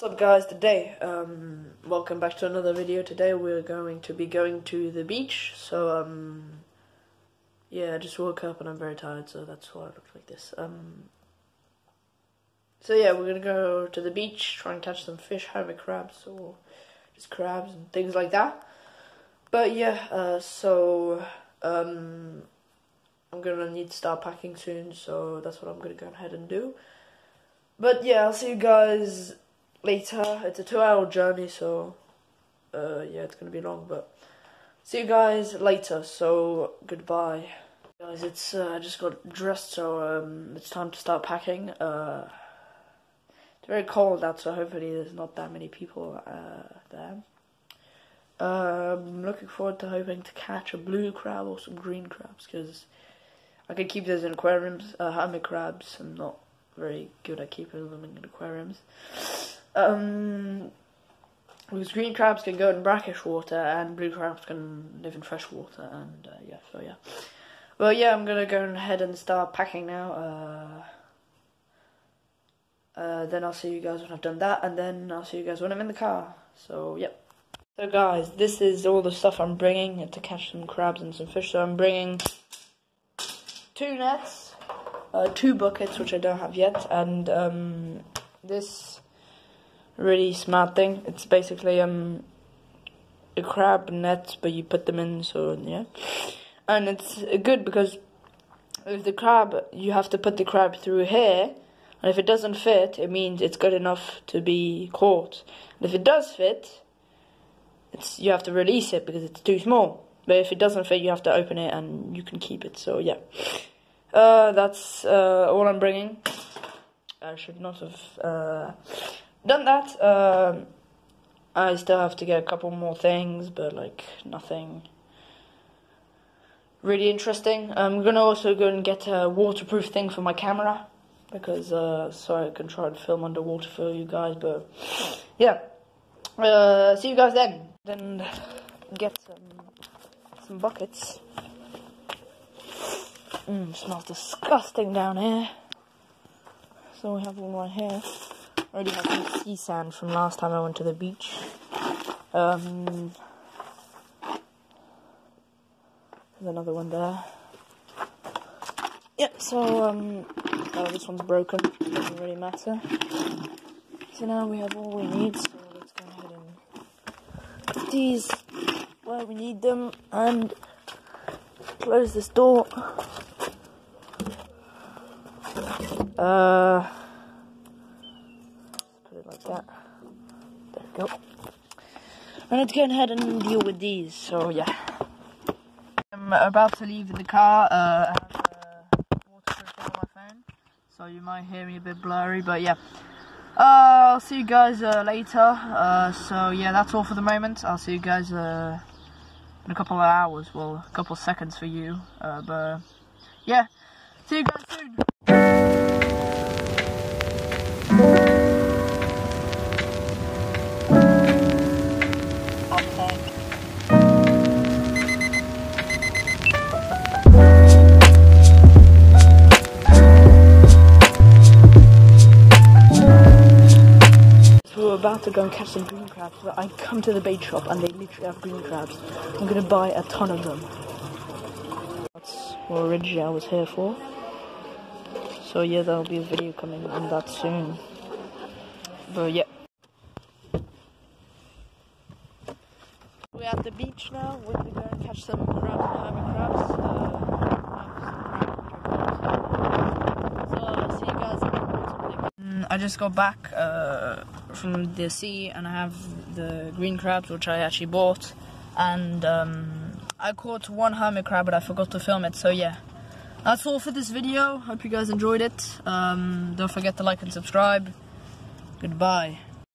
What's up guys, today, um, welcome back to another video. Today we're going to be going to the beach, so, um, yeah, I just woke up and I'm very tired, so that's why I look like this. Um, so yeah, we're gonna go to the beach, try and catch some fish, have hermit crabs, or just crabs and things like that. But yeah, uh, so, um, I'm gonna need to start packing soon, so that's what I'm gonna go ahead and do. But yeah, I'll see you guys later. It's a two hour journey, so uh, yeah, it's gonna be long, but see you guys later. So goodbye, guys. It's uh, I just got dressed, so um, it's time to start packing. Uh, it's very cold out, so hopefully there's not that many people uh, there. Uh, I'm looking forward to hoping to catch a blue crab or some green crabs because I can keep those in aquariums. Uh, hermit crabs, I'm not very good at keeping them in aquariums. Um, because green crabs can go in brackish water and blue crabs can live in fresh water, and uh, yeah, so yeah. Well, yeah, I'm gonna go ahead and start packing now. Uh, uh, then I'll see you guys when I've done that, and then I'll see you guys when I'm in the car. So, yep. So, guys, this is all the stuff I'm bringing to catch some crabs and some fish. So, I'm bringing two nets, uh, two buckets, which I don't have yet, and um, this really smart thing. It's basically um a crab net, but you put them in. So yeah, and it's good because with the crab, you have to put the crab through here, and if it doesn't fit, it means it's good enough to be caught. And if it does fit, it's you have to release it because it's too small. But if it doesn't fit, you have to open it and you can keep it. So yeah, uh, that's uh, all I'm bringing. I should not have. Uh, done that. Um, I still have to get a couple more things, but like nothing really interesting. I'm gonna also go and get a waterproof thing for my camera because uh, so I can try and film underwater for you guys. But yeah, uh, see you guys then. Then get some some buckets. Mmm, smells disgusting down here. So we have one right here already have some sea sand from last time I went to the beach. Um, there's another one there. Yeah, so, um, oh, this one's broken. Doesn't really matter. So now we have all we need, so let's go ahead and put these where we need them and close this door. Uh, that. There we go. And let's go ahead and deal with these. So yeah. I'm about to leave the car. Uh, I have uh, waterproof on my phone, so you might hear me a bit blurry, but yeah. Uh, I'll see you guys uh, later. Uh, so yeah, that's all for the moment. I'll see you guys uh, in a couple of hours. Well, a couple of seconds for you. Uh, but yeah, see you guys soon. About to go and catch some green crabs, but I come to the bait shop and they literally have green crabs. I'm gonna buy a ton of them. That's what originally I was here for. So yeah, there'll be a video coming on that soon. But yeah. We're at the beach now. We're gonna go and catch some crabs hermit crabs. Uh, so, see you guys. I just got back uh, from the sea and I have the green crabs which I actually bought. And um, I caught one hermit crab but I forgot to film it so yeah. That's all for this video. Hope you guys enjoyed it. Um, don't forget to like and subscribe. Goodbye